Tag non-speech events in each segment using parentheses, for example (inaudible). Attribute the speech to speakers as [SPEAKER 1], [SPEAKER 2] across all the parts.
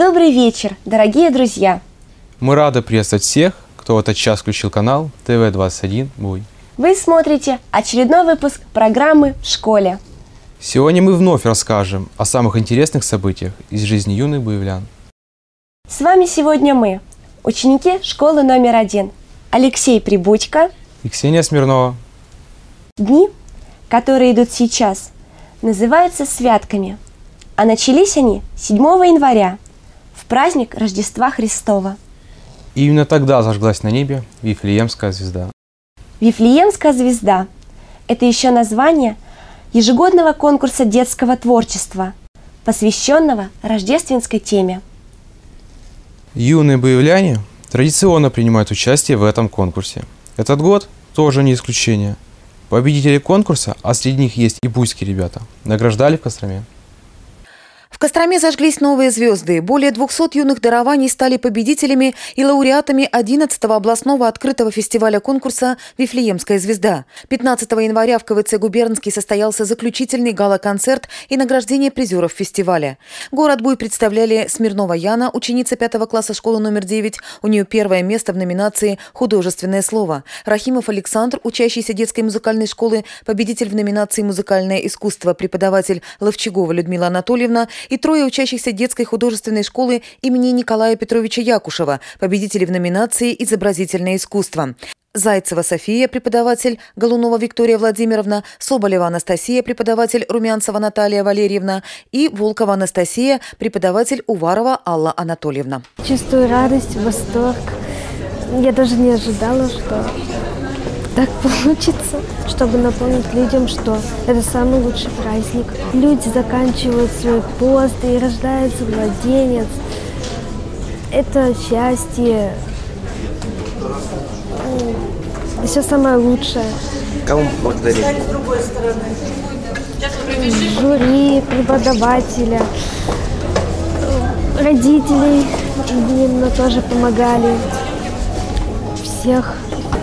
[SPEAKER 1] Добрый вечер, дорогие друзья!
[SPEAKER 2] Мы рады приветствовать всех, кто в этот час включил канал ТВ-21 Буй.
[SPEAKER 1] Вы смотрите очередной выпуск программы «В школе».
[SPEAKER 2] Сегодня мы вновь расскажем о самых интересных событиях из жизни юных буевлян.
[SPEAKER 1] С вами сегодня мы, ученики школы номер один, Алексей Прибудько.
[SPEAKER 2] И Ксения Смирнова.
[SPEAKER 1] Дни, которые идут сейчас, называются святками, а начались они 7 января, праздник Рождества Христова.
[SPEAKER 2] И именно тогда зажглась на небе Вифлеемская звезда.
[SPEAKER 1] Вифлеемская звезда – это еще название ежегодного конкурса детского творчества, посвященного рождественской теме.
[SPEAKER 2] Юные боевляне традиционно принимают участие в этом конкурсе. Этот год тоже не исключение. Победители конкурса, а среди них есть и буйские ребята, награждали в Костроме.
[SPEAKER 3] Костроме зажглись новые звезды. Более 200 юных дарований стали победителями и лауреатами 11-го областного открытого фестиваля конкурса «Вифлеемская звезда». 15 января в КВЦ «Губернский» состоялся заключительный гала-концерт и награждение призеров фестиваля. Город Буй представляли Смирнова Яна, ученица 5 класса школы номер 9. У нее первое место в номинации «Художественное слово». Рахимов Александр, учащийся детской музыкальной школы, победитель в номинации «Музыкальное искусство», преподаватель Ловчегова Людмила Анатольевна – и трое учащихся детской художественной школы имени Николая Петровича Якушева, победители в номинации «Изобразительное искусство». Зайцева София, преподаватель, Голунова Виктория Владимировна, Соболева Анастасия, преподаватель, Румянцева Наталья Валерьевна и Волкова Анастасия, преподаватель, Уварова Алла Анатольевна.
[SPEAKER 4] Чувствую радость, восторг. Я даже не ожидала, что так получится, чтобы напомнить людям, что это самый лучший праздник. Люди заканчивают свой пост и рождается младенец. Это счастье. Все самое лучшее.
[SPEAKER 5] Кому благодарить?
[SPEAKER 4] Жюри, преподавателя, родителей именно тоже помогали. Всех.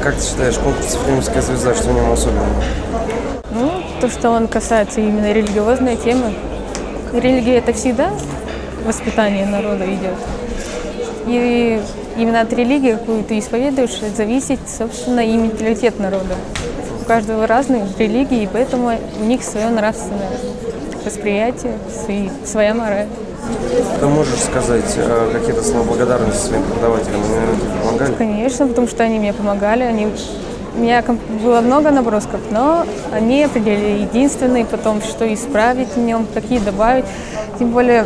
[SPEAKER 5] Как ты считаешь, конкурс «Филимская звезда», что в нем особенного?
[SPEAKER 6] Ну, то, что он касается именно религиозной темы. Религия – это всегда воспитание народа идет. И именно от религии, какую ты исповедуешь, зависит, собственно, и менталитет народа. У каждого разные религии, и поэтому у них свое нравственное восприятие, своя мораль.
[SPEAKER 5] Ты можешь сказать э, какие-то слова благодарности своим преподавателям? Они, наверное, тебе помогали?
[SPEAKER 6] Конечно, потому что они мне помогали. Они... У меня было много набросков, но они определили единственный, потом что исправить в нем, какие добавить. Тем более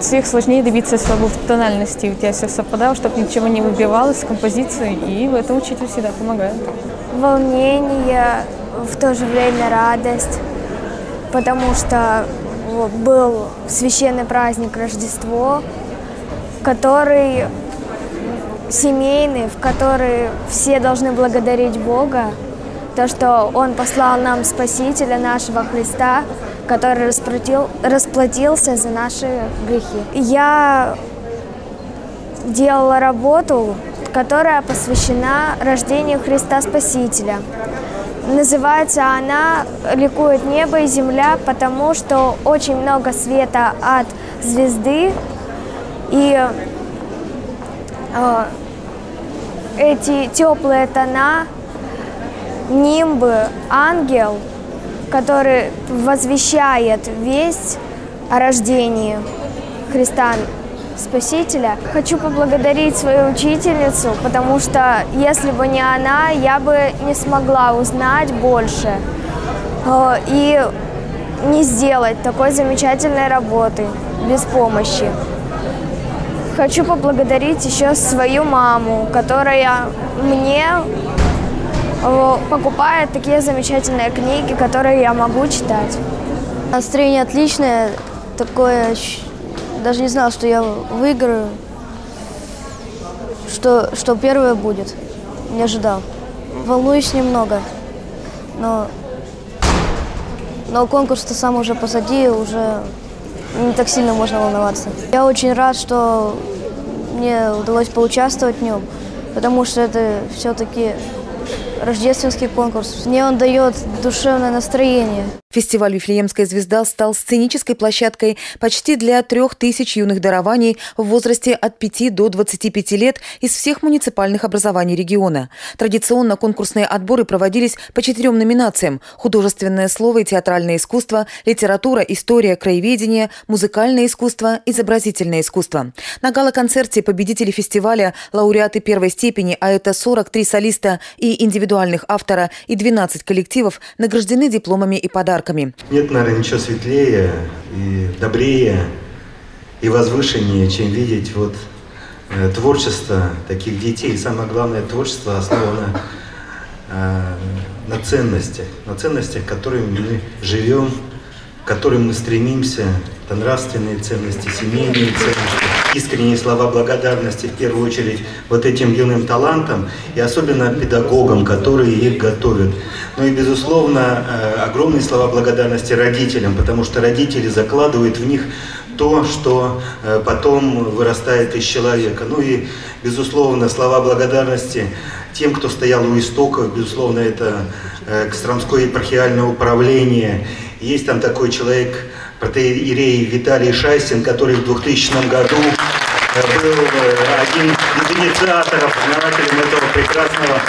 [SPEAKER 6] всех сложнее добиться в тональности. У тебя все совпадало, чтобы ничего не выбивалось с композицией, и в этом учитель всегда помогает.
[SPEAKER 7] Волнение, в то же время радость, потому что был священный праздник Рождество, который семейный, в который все должны благодарить Бога, то, что Он послал нам Спасителя нашего Христа, который расплатил, расплатился за наши грехи. Я делала работу, которая посвящена рождению Христа Спасителя – Называется она «Ликует небо и земля», потому что очень много света от звезды. И э, эти теплые тона, нимбы, ангел, который возвещает весть о рождении Христа Спасителя. Хочу поблагодарить свою учительницу, потому что если бы не она, я бы не смогла узнать больше э, и не сделать такой замечательной работы без помощи. Хочу поблагодарить еще свою маму, которая мне э, покупает такие замечательные книги, которые я могу читать.
[SPEAKER 4] Настроение отличное, такое даже не знал, что я выиграю, что, что первое будет. Не ожидал. Волнуюсь немного, но, но конкурс-то сам уже позади, уже не так сильно можно волноваться. Я очень рад, что мне удалось поучаствовать в нем, потому что это все-таки рождественский конкурс. Мне он дает душевное настроение.
[SPEAKER 3] Фестиваль «Вифлеемская звезда» стал сценической площадкой почти для трех тысяч юных дарований в возрасте от 5 до 25 лет из всех муниципальных образований региона. Традиционно конкурсные отборы проводились по четырем номинациям – художественное слово и театральное искусство, литература, история, краеведение, музыкальное искусство, изобразительное искусство. На гала-концерте победители фестиваля, лауреаты первой степени, а это 43 солиста и индивидуальных автора и 12 коллективов, награждены дипломами и подарками подарками.
[SPEAKER 8] Нет, наверное, ничего светлее и добрее и возвышеннее, чем видеть вот э, творчество таких детей. И самое главное, творчество основано э, на ценностях, на ценностях, которыми мы живем, к которым мы стремимся. Это нравственные ценности, семейные ценности, искренние слова благодарности в первую очередь вот этим юным талантам и особенно педагогам, которые их готовят. Ну и, безусловно, э, огромные слова благодарности родителям, потому что родители закладывают в них то, что э, потом вырастает из человека. Ну и, безусловно, слова благодарности тем, кто стоял у истоков, безусловно, это э, Костромское епархиальное управление. Есть там такой человек, протеерей Виталий Шайсин, который в 2000 году был один из инициаторов, основателем этого прекрасного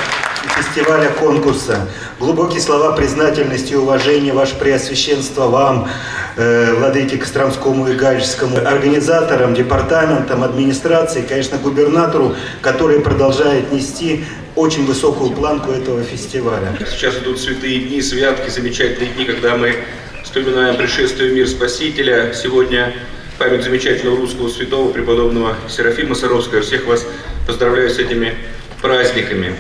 [SPEAKER 8] фестиваля, конкурса. Глубокие слова признательности и уважения, Ваше Преосвященство, вам, э, Владыке Костромскому и Гальскому, организаторам, департаментам, администрации, конечно, губернатору, который продолжает нести очень высокую планку этого фестиваля.
[SPEAKER 9] Сейчас идут святые дни, святки, замечательные дни, когда мы вспоминаем пришествие в мир Спасителя. Сегодня память замечательного русского святого, преподобного Серафима Саровского. Всех вас поздравляю с этими праздниками.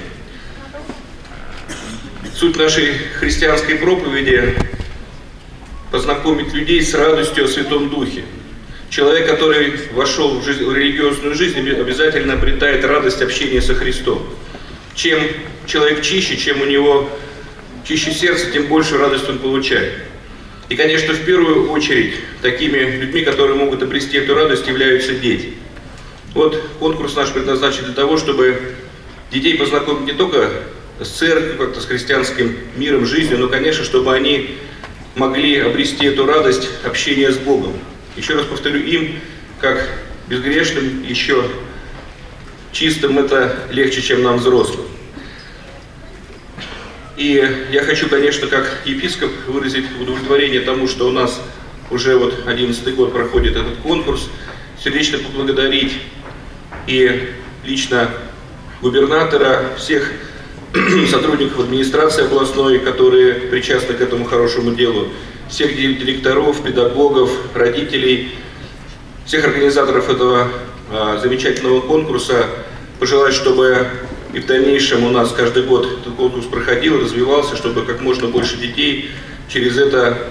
[SPEAKER 9] Суть нашей христианской проповеди – познакомить людей с радостью о Святом Духе. Человек, который вошел в, жизнь, в религиозную жизнь, обязательно обретает радость общения со Христом. Чем человек чище, чем у него чище сердце, тем больше радость он получает. И, конечно, в первую очередь, такими людьми, которые могут обрести эту радость, являются дети. Вот конкурс наш предназначен для того, чтобы детей познакомить не только с церковью, как-то с христианским миром, жизнью, но, конечно, чтобы они могли обрести эту радость общения с Богом. Еще раз повторю, им, как безгрешным, еще чистым, это легче, чем нам, взрослым. И я хочу, конечно, как епископ выразить удовлетворение тому, что у нас уже вот 11 год проходит этот конкурс, сердечно поблагодарить и лично губернатора, всех (clears throat) сотрудников администрации областной, которые причастны к этому хорошему делу, всех директоров, педагогов, родителей, всех организаторов этого а, замечательного конкурса, пожелать, чтобы и в дальнейшем у нас каждый год этот конкурс проходил, развивался, чтобы как можно больше детей через это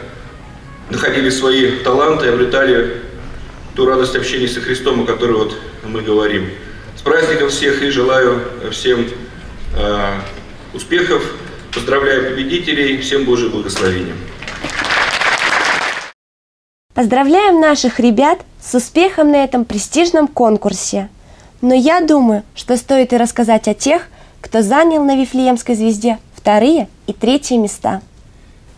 [SPEAKER 9] находили свои таланты, обретали ту радость общения со Христом, о которой вот мы говорим. С праздником всех и желаю всем э, успехов. Поздравляю победителей. Всем Божьего благословения.
[SPEAKER 1] Поздравляем наших ребят с успехом на этом престижном конкурсе. Но я думаю, что стоит и рассказать о тех, кто занял на Вифлеемской звезде вторые и третьи места.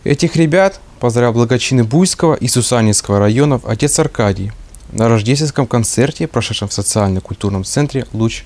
[SPEAKER 2] Этих ребят поздравил благочины Буйского и Сусанинского районов отец Аркадий на рождественском концерте, прошедшем в социально-культурном центре «Луч»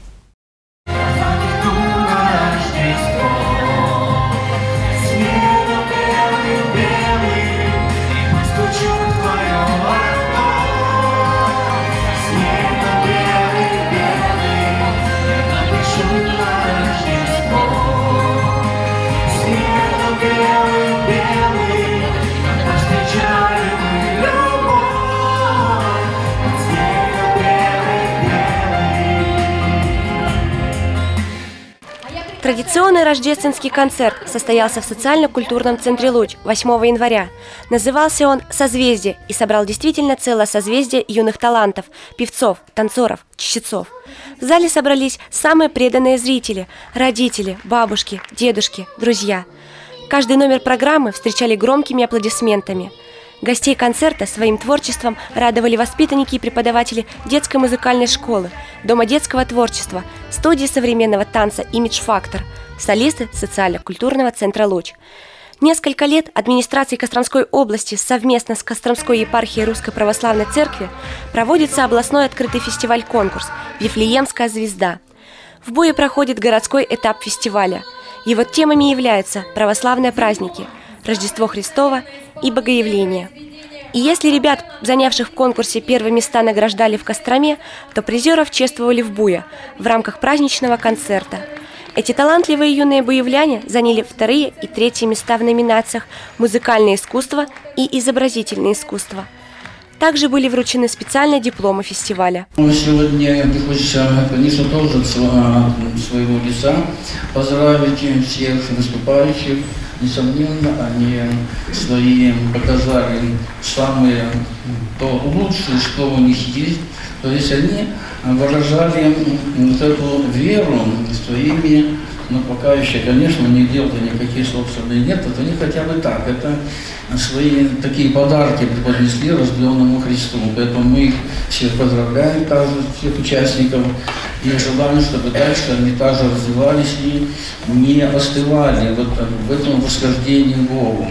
[SPEAKER 1] Традиционный рождественский концерт состоялся в социально-культурном центре «Луч» 8 января. Назывался он «Созвездие» и собрал действительно целое созвездие юных талантов, певцов, танцоров, чтецов. В зале собрались самые преданные зрители – родители, бабушки, дедушки, друзья. Каждый номер программы встречали громкими аплодисментами – Гостей концерта своим творчеством радовали воспитанники и преподаватели детской музыкальной школы, Дома детского творчества, студии современного танца «Имидж Фактор», солисты социально-культурного центра «Луч». Несколько лет администрации Костромской области совместно с Костромской епархией Русской Православной Церкви проводится областной открытый фестиваль-конкурс «Вифлеемская звезда». В Буе проходит городской этап фестиваля. Его темами являются православные праздники, Рождество Христово и Богоявление. И если ребят, занявших в конкурсе первые места, награждали в Костроме, то призеров чествовали в Буе в рамках праздничного концерта – эти талантливые юные боевляне заняли вторые и третьи места в номинациях «Музыкальное искусство» и «Изобразительное искусство». Также были вручены специальные дипломы фестиваля.
[SPEAKER 10] Сегодня мне хочется, конечно, тоже своего лица поздравить всех выступающих. Несомненно, они свои показали самые то лучшее, что у них есть. То есть они выражали вот эту веру своими, но пока еще, конечно, них дел-то никаких собственных нет, это они хотя бы так, это свои такие подарки преподнесли рожденному Христу. Поэтому мы их всех поздравляем, также всех участников, и желаем, чтобы дальше они также развивались и не остывали вот в этом восхождении Богу.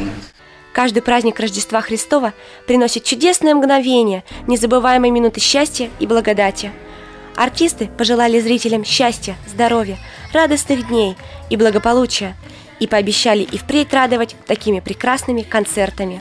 [SPEAKER 1] Каждый праздник Рождества Христова приносит чудесное мгновение, незабываемые минуты счастья и благодати – Артисты пожелали зрителям счастья, здоровья, радостных дней и благополучия и пообещали и впредь радовать такими прекрасными концертами.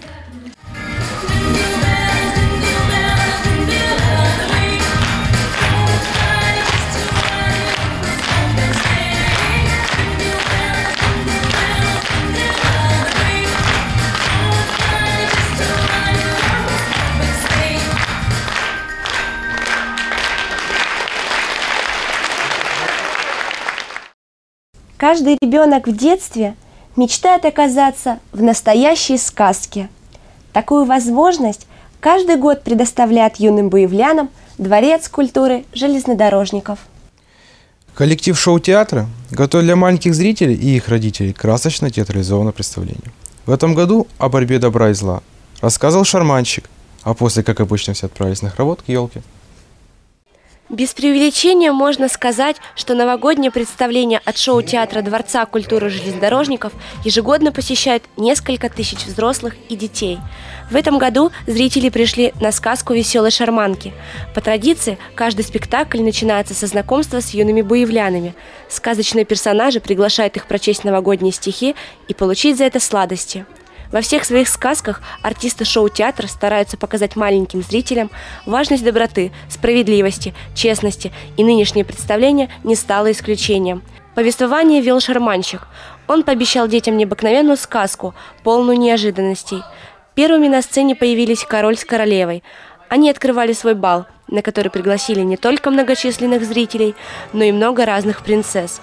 [SPEAKER 1] Каждый ребенок в детстве мечтает оказаться в настоящей сказке. Такую возможность каждый год предоставляет юным боевлянам Дворец культуры железнодорожников.
[SPEAKER 2] Коллектив шоу-театра готовит для маленьких зрителей и их родителей красочно театрализованное представление. В этом году о борьбе добра и зла рассказывал шарманщик, а после, как обычно, все отправились на хоровод к елке.
[SPEAKER 1] Без преувеличения можно сказать, что новогоднее представление от шоу-театра Дворца культуры железнодорожников ежегодно посещает несколько тысяч взрослых и детей. В этом году зрители пришли на сказку «Веселой шарманки». По традиции, каждый спектакль начинается со знакомства с юными боевлянами. Сказочные персонажи приглашают их прочесть новогодние стихи и получить за это сладости – во всех своих сказках артисты шоу-театра стараются показать маленьким зрителям важность доброты, справедливости, честности, и нынешнее представление не стало исключением. Повествование вел шарманщик. Он пообещал детям необыкновенную сказку, полную неожиданностей. Первыми на сцене появились король с королевой. Они открывали свой бал, на который пригласили не только многочисленных зрителей, но и много разных принцесс.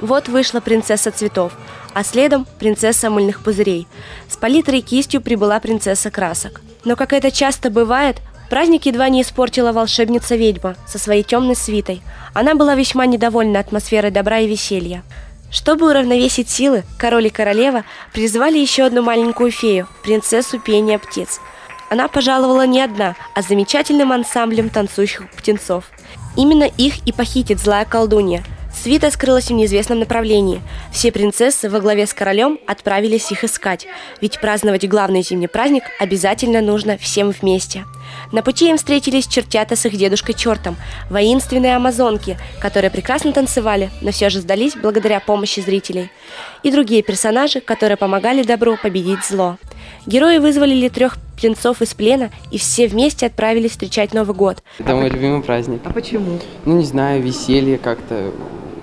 [SPEAKER 1] Вот вышла принцесса цветов – а следом принцесса мыльных пузырей. С палитрой кистью прибыла принцесса красок. Но, как это часто бывает, праздник едва не испортила волшебница-ведьма со своей темной свитой. Она была весьма недовольна атмосферой добра и веселья. Чтобы уравновесить силы, король и королева призвали еще одну маленькую фею, принцессу пения птиц. Она пожаловала не одна, а с замечательным ансамблем танцующих птенцов. Именно их и похитит злая колдунья – Свита скрылась в неизвестном направлении. Все принцессы во главе с королем отправились их искать, ведь праздновать главный зимний праздник обязательно нужно всем вместе. На пути им встретились чертята с их дедушкой Чертом, воинственные амазонки, которые прекрасно танцевали, но все же сдались благодаря помощи зрителей, и другие персонажи, которые помогали добру победить зло. Герои вызволили трех птенцов из плена, и все вместе отправились встречать Новый год.
[SPEAKER 11] Это мой любимый праздник.
[SPEAKER 3] А почему?
[SPEAKER 11] Ну, не знаю, веселье как-то,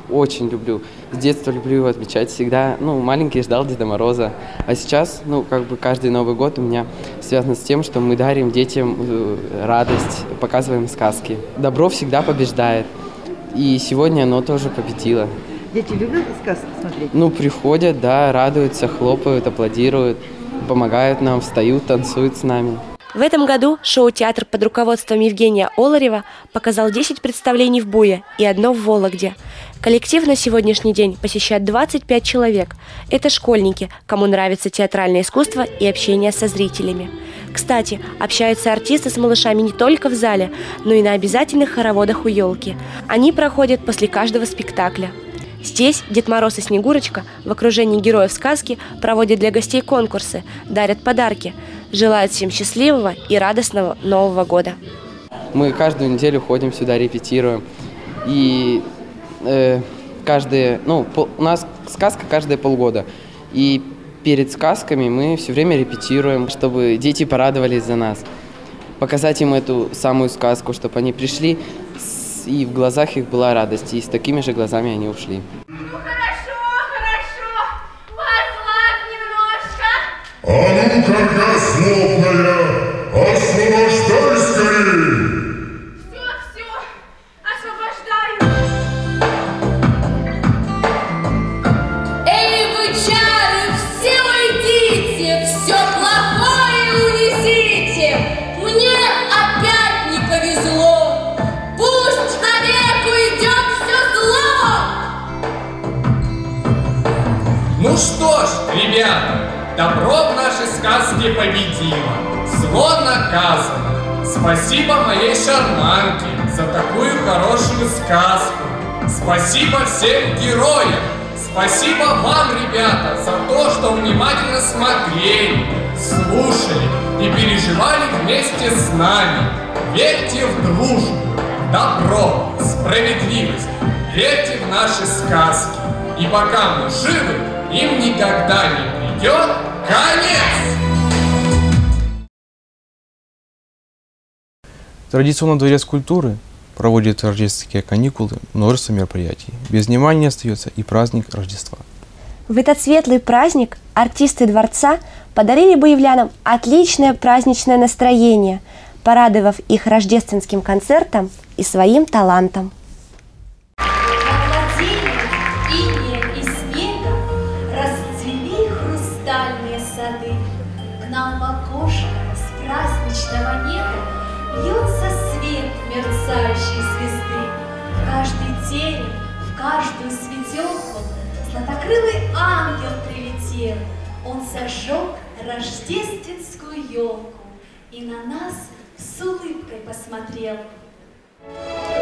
[SPEAKER 11] очень люблю. С детства люблю его отмечать всегда. Ну, маленький ждал Деда Мороза. А сейчас, ну, как бы каждый Новый год у меня связан с тем, что мы дарим детям э, радость, показываем сказки. Добро всегда побеждает. И сегодня оно тоже победило.
[SPEAKER 3] Дети любят сказки смотреть?
[SPEAKER 11] Ну, приходят, да, радуются, хлопают, аплодируют, помогают нам, встают, танцуют с нами.
[SPEAKER 1] В этом году шоу-театр под руководством Евгения Оларева показал 10 представлений в Буе и одно в Вологде. Коллектив на сегодняшний день посещает 25 человек. Это школьники, кому нравится театральное искусство и общение со зрителями. Кстати, общаются артисты с малышами не только в зале, но и на обязательных хороводах у елки. Они проходят после каждого спектакля. Здесь Дед Мороз и Снегурочка в окружении героев сказки проводят для гостей конкурсы, дарят подарки, желают всем счастливого и радостного Нового года.
[SPEAKER 11] Мы каждую неделю ходим сюда, репетируем. И э, каждые, ну, пол, у нас сказка каждые полгода. И перед сказками мы все время репетируем, чтобы дети порадовались за нас. Показать им эту самую сказку, чтобы они пришли, с, и в глазах их была радость, и с такими же глазами они ушли.
[SPEAKER 12] А ну, когда злобная, освобождай скорее!
[SPEAKER 13] Ребята, добро в нашей сказке победило, зло наказано. Спасибо моей шарманке за такую хорошую сказку. Спасибо всем героям. Спасибо вам, ребята, за то, что внимательно смотрели, слушали и переживали вместе с нами. Верьте в дружбу, добро, справедливость. Верьте в наши сказки. И пока мы живы, им никогда не придет конец!
[SPEAKER 2] Традиционно Дворец культуры проводит рождественские каникулы, множество мероприятий. Без внимания остается и праздник Рождества.
[SPEAKER 1] В этот светлый праздник артисты дворца подарили боевлянам отличное праздничное настроение, порадовав их рождественским концертом и своим талантом.
[SPEAKER 14] Ангел прилетел. Он зажег рождественскую елку и на нас с улыбкой посмотрел.
[SPEAKER 12] его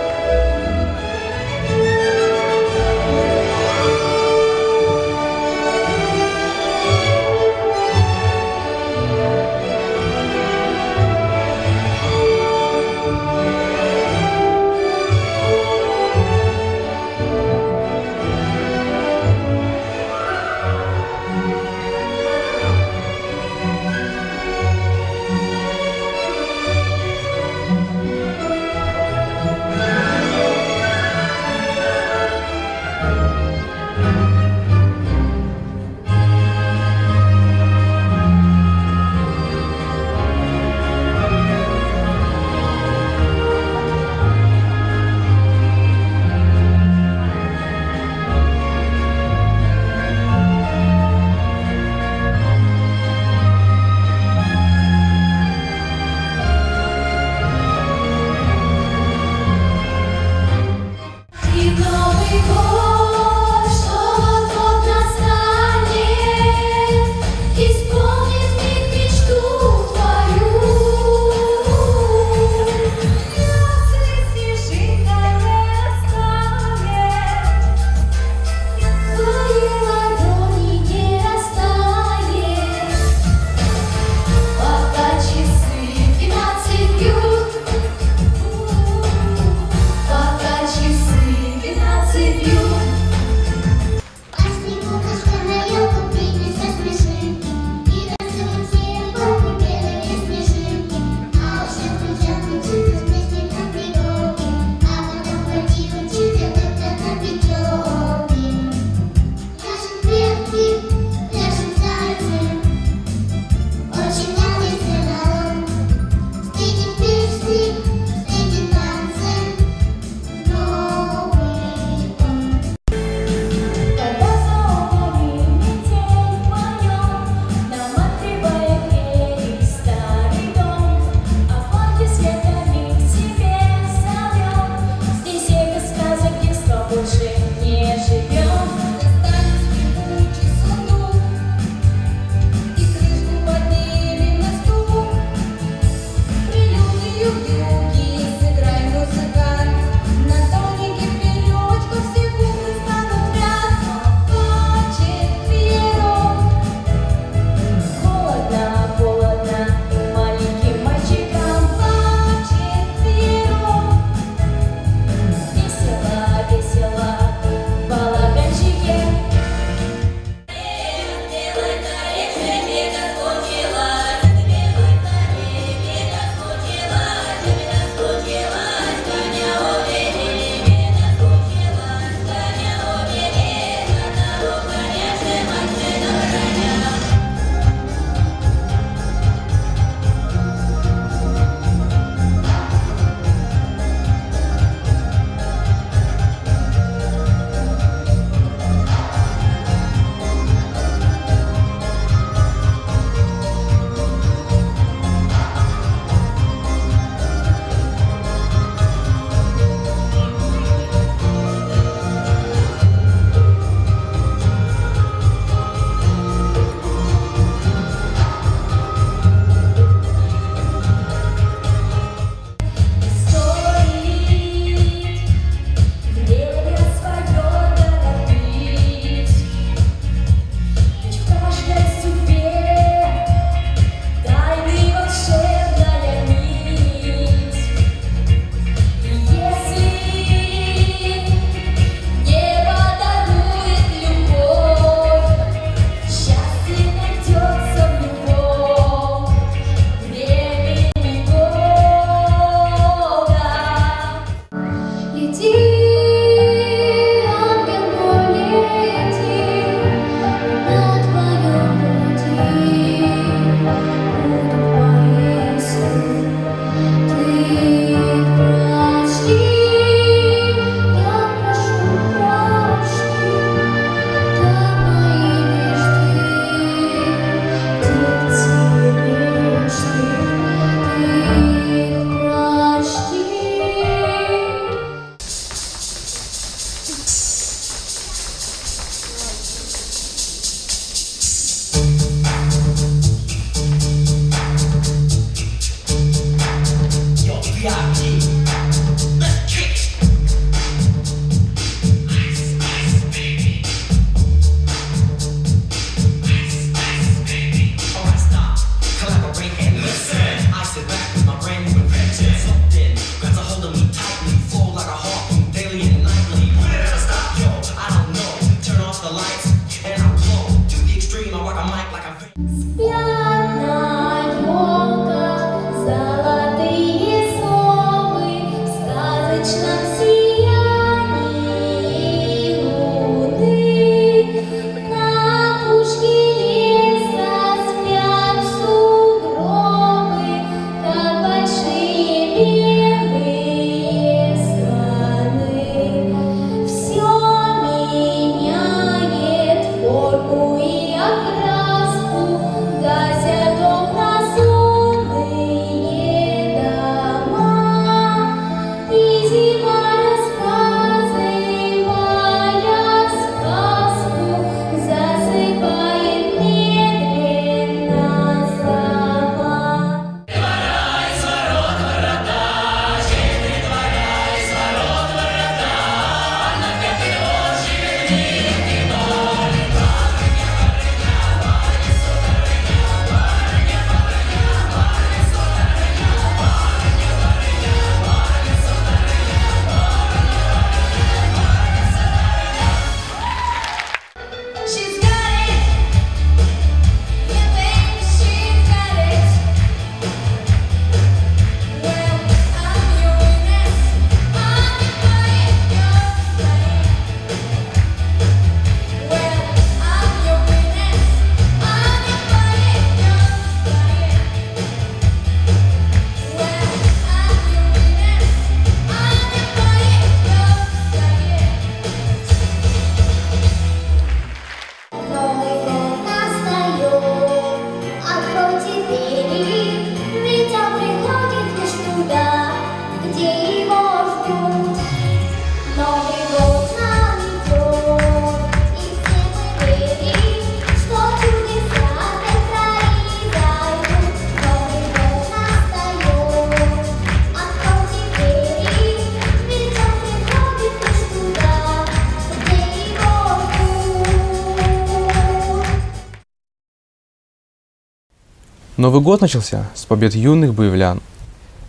[SPEAKER 12] Новый год
[SPEAKER 2] начался с побед юных боевлян.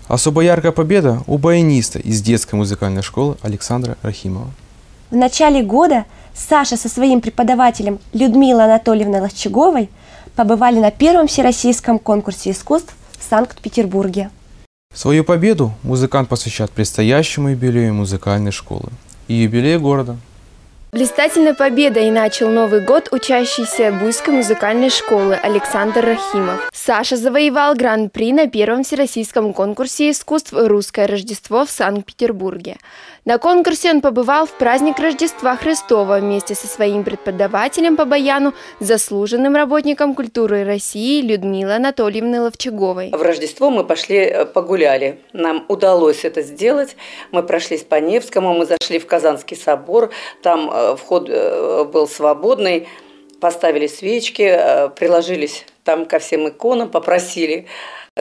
[SPEAKER 2] Особо яркая победа у баяниста из детской музыкальной школы Александра Рахимова.
[SPEAKER 1] В начале года Саша со своим преподавателем Людмилой Анатольевной Ловчаговой побывали на первом всероссийском конкурсе искусств в Санкт-Петербурге.
[SPEAKER 2] Свою победу музыкант посвящает предстоящему юбилею музыкальной школы и юбилею города.
[SPEAKER 15] Блистательной победой начал Новый год учащийся Буйской музыкальной школы Александр Рахимов. Саша завоевал гран-при на первом всероссийском конкурсе искусств «Русское Рождество» в Санкт-Петербурге. На конкурсе он побывал в праздник Рождества Христова вместе со своим преподавателем по баяну, заслуженным работником культуры России Людмилой Анатольевной Ловчаговой.
[SPEAKER 16] В Рождество мы пошли э, погуляли. Нам удалось это сделать. Мы прошлись по Невскому, мы зашли в Казанский собор. Там э, вход э, был свободный. Поставили свечки, э, приложились там ко всем иконам, попросили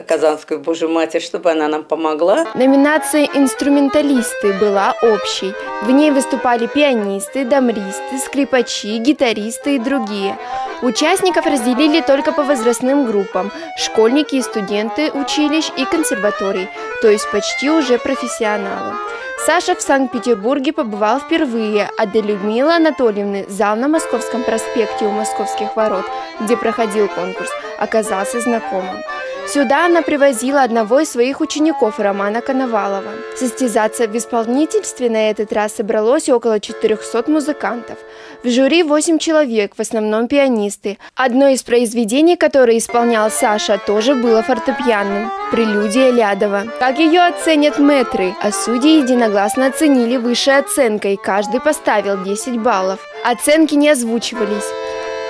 [SPEAKER 16] Казанскую Божью Матерь, чтобы она нам помогла.
[SPEAKER 15] Номинация «Инструменталисты» была общей. В ней выступали пианисты, дамристы, скрипачи, гитаристы и другие. Участников разделили только по возрастным группам – школьники и студенты училищ и консерваторий, то есть почти уже профессионалы. Саша в Санкт-Петербурге побывал впервые, а для Людмилы Анатольевны зал на Московском проспекте у Московских ворот, где проходил конкурс, оказался знакомым. Сюда она привозила одного из своих учеников Романа Коновалова. Состязаться в исполнительстве на этот раз собралось около 400 музыкантов. В жюри 8 человек, в основном пианисты. Одно из произведений, которое исполнял Саша, тоже было фортепианным – «Прелюдия Лядова». Как ее оценят мэтры, а судьи единогласно оценили высшей оценкой, каждый поставил 10 баллов. Оценки не озвучивались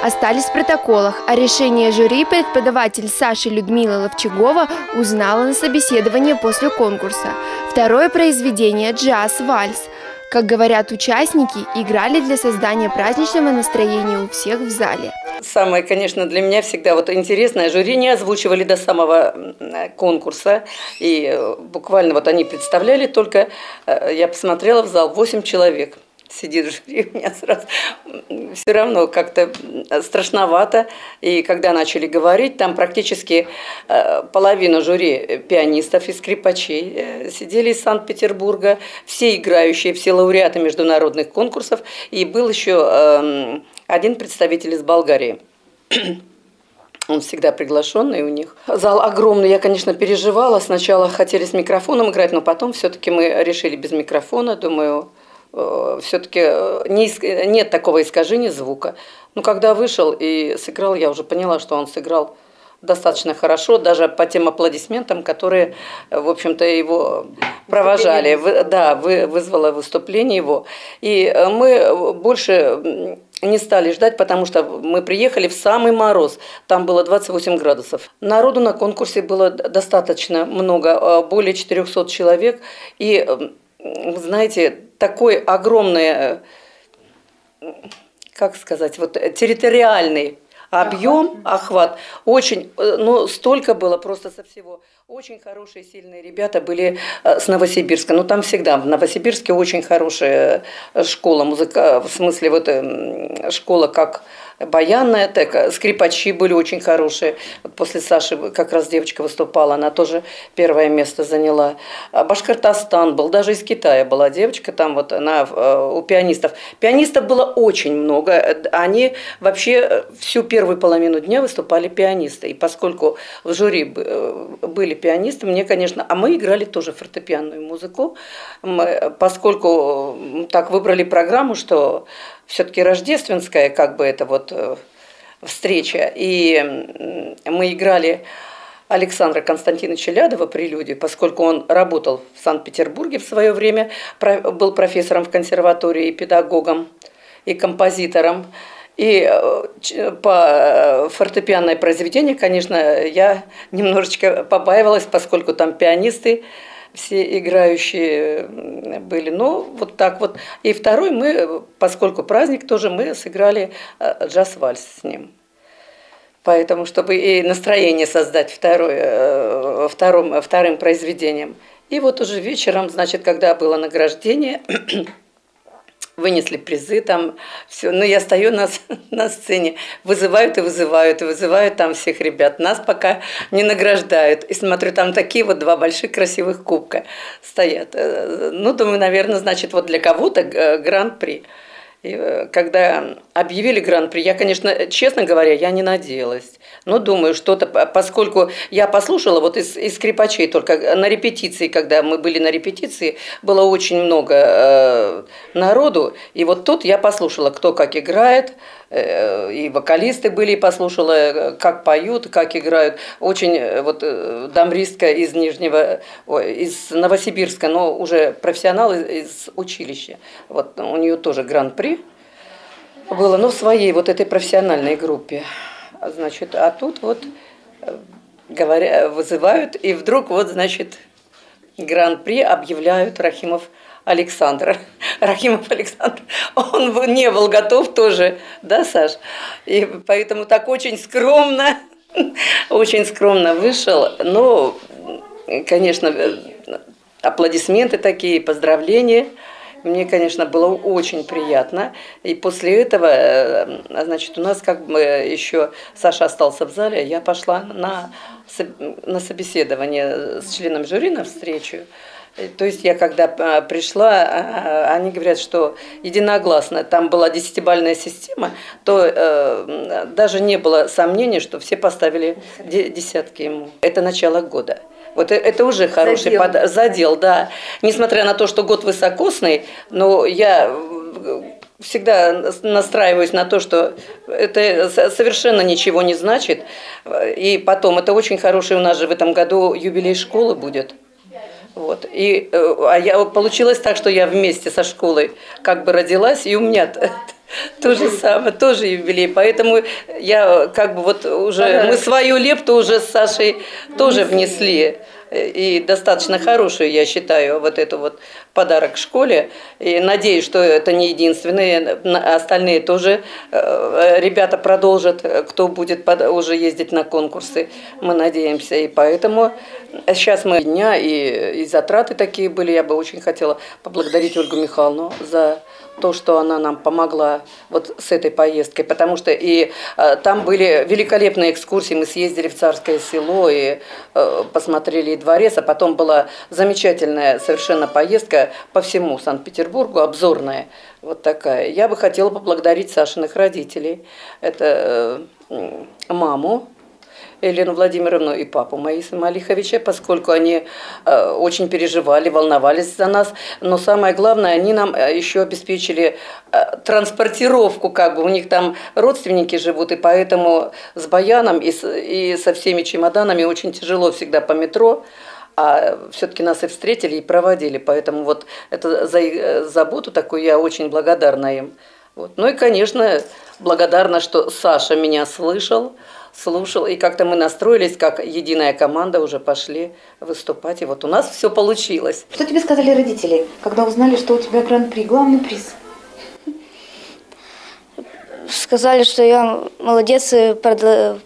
[SPEAKER 15] остались в протоколах, а решение жюри преподаватель Саши Людмила Ловчагова узнала на собеседовании после конкурса. Второе произведение «Джаз-вальс». Как говорят участники, играли для создания праздничного настроения у всех в зале.
[SPEAKER 16] Самое, конечно, для меня всегда вот интересное, жюри не озвучивали до самого конкурса, и э, буквально вот они представляли только, э, я посмотрела в зал, 8 человек сидит жюри, (laughs) у меня сразу все равно как-то страшновато. И когда начали говорить, там практически э, половина жюри пианистов и скрипачей э, сидели из Санкт-Петербурга, все играющие, все лауреаты международных конкурсов. И был еще э, один представитель из Болгарии. (clears throat) Он всегда приглашенный у них. Зал огромный, я, конечно, переживала. Сначала хотели с микрофоном играть, но потом все-таки мы решили без микрофона. Думаю, все-таки не, иск- нет такого искажения звука. Но когда вышел и сыграл, я уже поняла, что он сыграл достаточно хорошо, даже по тем аплодисментам, которые, в общем-то, его провожали. Вы- да, вы, вызвало выступление его. И э, мы больше не стали ждать, потому что мы приехали в самый мороз. Там было 28 градусов. Народу на конкурсе было достаточно много, э, более 400 человек. И, э, знаете, такой огромный, э, как сказать, вот территориальный объем, охват, очень, э, ну, столько было просто со всего. Очень хорошие, сильные ребята были э, с Новосибирска. Ну, там всегда в Новосибирске очень хорошая школа, музыка, в смысле, вот э, школа как баянная, так скрипачи были очень хорошие. После Саши как раз девочка выступала, она тоже первое место заняла. А Башкортостан был, даже из Китая была девочка, там вот она э, у пианистов. Пианистов было очень много, они вообще э, всю первую половину дня выступали пианисты. И поскольку в жюри э, были пианисты, мне, конечно, а мы играли тоже фортепианную музыку, Мы, поскольку так выбрали программу, что все-таки рождественская, как бы это вот э, встреча, и мы играли Александра Константиновича Лядова прелюдию, поскольку он работал в Санкт-Петербурге в свое время, был профессором в консерватории педагогом и композитором. И э, по э, фортепианное произведение, конечно, я немножечко побаивалась, поскольку там пианисты все играющие м, были. Ну, вот так вот. И второй мы, поскольку праздник тоже, мы сыграли э, джаз-вальс с ним. Поэтому, чтобы и настроение создать второе, э, вторым, вторым произведением. И вот уже вечером, значит, когда было награждение, (clears throat) вынесли призы, там все. Ну, я стою на, (laughs) на сцене, вызывают и вызывают, и вызывают там всех ребят. Нас пока не награждают. И смотрю, там такие вот два больших красивых кубка стоят. Э, Ну, думаю, наверное, значит, вот для кого-то э, гран-при. И, э, когда объявили гран-при, я, конечно, честно говоря, я не надеялась. Но думаю, что-то, по- поскольку я послушала вот из, из скрипачей только на репетиции, когда мы были на репетиции, было очень много э, народу, и вот тут я послушала, кто как играет, э, и вокалисты были, и послушала, э, как поют, как играют. Очень э, вот дамбристка из Нижнего, из Новосибирска, но уже профессионал из, из училища. Вот у нее тоже гран-при было, но в своей вот этой профессиональной группе. Значит, а тут вот э, говоря, вызывают, и вдруг вот, значит, гран-при объявляют Рахимов Александр. (laughs) Рахимов Александр, он не был готов тоже, да, Саш? И поэтому так очень скромно, (laughs) очень скромно вышел. Но, конечно, э, аплодисменты такие, поздравления. Мне, конечно, было очень приятно. И после этого, э, значит, у нас как бы еще Саша остался в зале, я пошла на, на собеседование с членом жюри на встречу. Э, То есть я когда а, пришла, а, они говорят, что единогласно, там была десятибальная система, то э, даже не было сомнений, что все поставили де- десятки ему. Это начало года. Вот э- это уже хороший
[SPEAKER 3] Задел.
[SPEAKER 16] пода- задел, да. Несмотря на то, что год высокосный, но я э, всегда нас- настраиваюсь на то, что это со- совершенно ничего не значит. И потом, это очень хороший у нас же в этом году юбилей школы будет. Вот. И, э, а я получилось так, что я вместе со школой как бы родилась, и у меня то же самое, тоже юбилей. Поэтому я как бы вот уже, мы свою лепту уже с Сашей тоже внесли. И достаточно хорошую, я считаю, вот эту вот подарок школе. И надеюсь, что это не единственные, остальные тоже э, ребята продолжат, кто будет уже ездить на конкурсы, мы надеемся. И поэтому сейчас мы дня, и, и затраты такие были. Я бы очень хотела поблагодарить Ольгу Михайловну за то, что она нам помогла вот с этой поездкой, потому что и э, там были великолепные экскурсии, мы съездили в Царское село и э, посмотрели и дворец, а потом была замечательная совершенно поездка по всему Санкт-Петербургу, обзорная, вот такая. Я бы хотела поблагодарить Сашиных родителей, это э, маму, Елену Владимировну и папу Маиса Малиховича, поскольку они э, очень переживали, волновались за нас. Но самое главное, они нам э, еще обеспечили э, транспортировку, как бы у них там родственники живут, и поэтому с Баяном и, с- и со всеми чемоданами очень тяжело всегда по метро. А все-таки нас и встретили, и проводили. Поэтому вот это за их, заботу такую я очень благодарна им. Вот. Ну и, конечно, благодарна, что Саша меня слышал, слушал, и как-то мы настроились, как единая команда, уже пошли выступать, и вот у нас все получилось.
[SPEAKER 3] Что тебе сказали родители, когда узнали, что у тебя гран-при, главный приз?
[SPEAKER 4] Сказали, что я молодец и продо-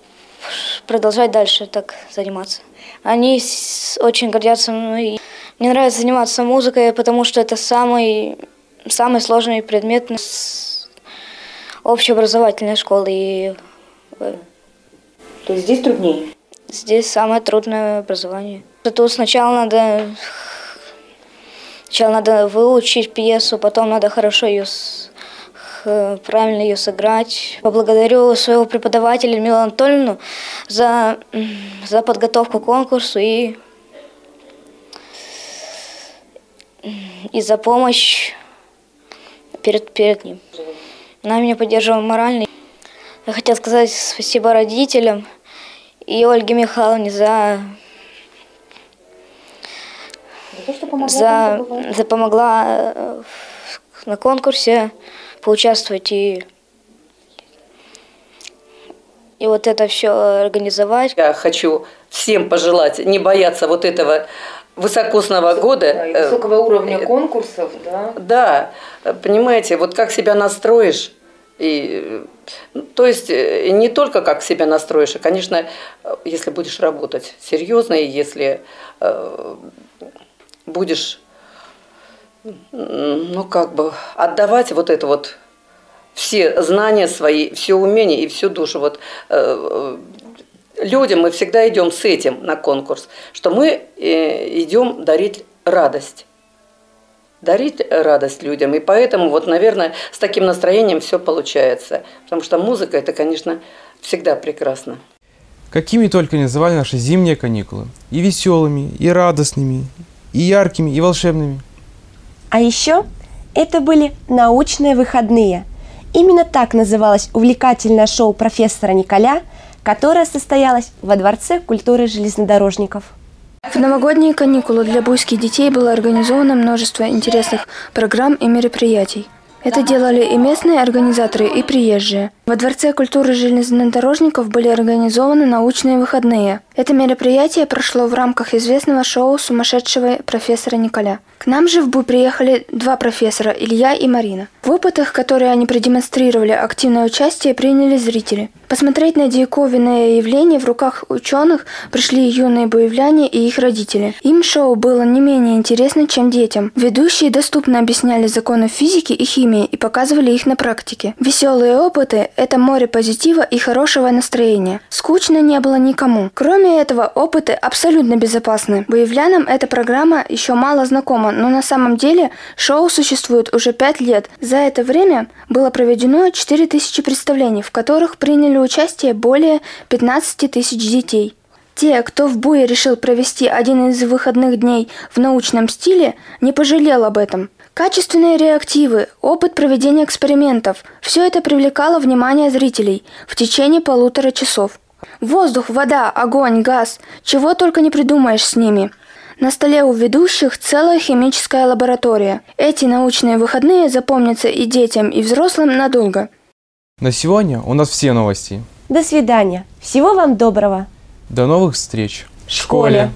[SPEAKER 4] продолжать дальше так заниматься. Они очень гордятся мной. Мне нравится заниматься музыкой, потому что это самый, самый сложный предмет с общеобразовательной школы. И э,
[SPEAKER 3] То есть здесь труднее?
[SPEAKER 4] здесь самое трудное образование. Тут сначала надо, сначала надо выучить пьесу, потом надо хорошо ее правильно ее сыграть. Поблагодарю своего преподавателя Людмилу Анатольевну за, за подготовку к конкурсу и, и за помощь перед, перед ним. Она меня поддерживала морально. Я хотела сказать спасибо родителям и Ольге Михайловне за,
[SPEAKER 3] За то, что помогла
[SPEAKER 4] за, помогла э, на конкурсе поучаствовать и, и вот это все организовать.
[SPEAKER 16] Я хочу всем пожелать не бояться вот этого высоко с Нового года. э,
[SPEAKER 3] Высокого уровня конкурсов, да.
[SPEAKER 16] Да, э, понимаете, вот как себя настроишь, и, ну, то есть э, не только как себя настроишь, а, конечно, э, если будешь работать серьезно, и если э, будешь, ну как бы, отдавать вот это вот все знания свои, все умения и всю душу. Вот э, э, людям мы всегда идем с этим на конкурс, что мы э, идем дарить радость дарить радость людям. И поэтому, вот, наверное, с таким настроением все получается. Потому что музыка это, конечно, всегда прекрасно.
[SPEAKER 2] Какими только не называли наши зимние каникулы. И веселыми, и радостными, и яркими, и волшебными.
[SPEAKER 1] А еще это были научные выходные. Именно так называлось увлекательное шоу профессора Николя, которое состоялось во Дворце культуры железнодорожников.
[SPEAKER 17] В новогодние каникулы для буйских детей было организовано множество интересных программ и мероприятий. Это делали и местные организаторы, и приезжие. Во Дворце культуры железнодорожников были организованы научные выходные. Это мероприятие прошло в рамках известного шоу сумасшедшего профессора Николя. К нам же в Буй приехали два профессора, Илья и Марина. В опытах, которые они продемонстрировали активное участие, приняли зрители. Посмотреть на диковинное явление в руках ученых пришли юные буевляне и их родители. Им шоу было не менее интересно, чем детям. Ведущие доступно объясняли законы физики и химии и показывали их на практике. Веселые опыты – это море позитива и хорошего настроения. Скучно не было никому. Кроме этого, опыты абсолютно безопасны. Буевлянам эта программа еще мало знакома, но на самом деле шоу существует уже пять лет. За это время было проведено 4000 представлений, в которых приняли участие более 15 тысяч детей. Те, кто в Буе решил провести один из выходных дней в научном стиле, не пожалел об этом. Качественные реактивы, опыт проведения экспериментов – все это привлекало внимание зрителей в течение полутора часов. Воздух, вода, огонь, газ – чего только не придумаешь с ними. На столе у ведущих целая химическая лаборатория. Эти научные выходные запомнятся и детям, и взрослым надолго.
[SPEAKER 2] На сегодня у нас все новости.
[SPEAKER 1] До свидания. Всего вам доброго.
[SPEAKER 2] До новых встреч
[SPEAKER 1] В школе.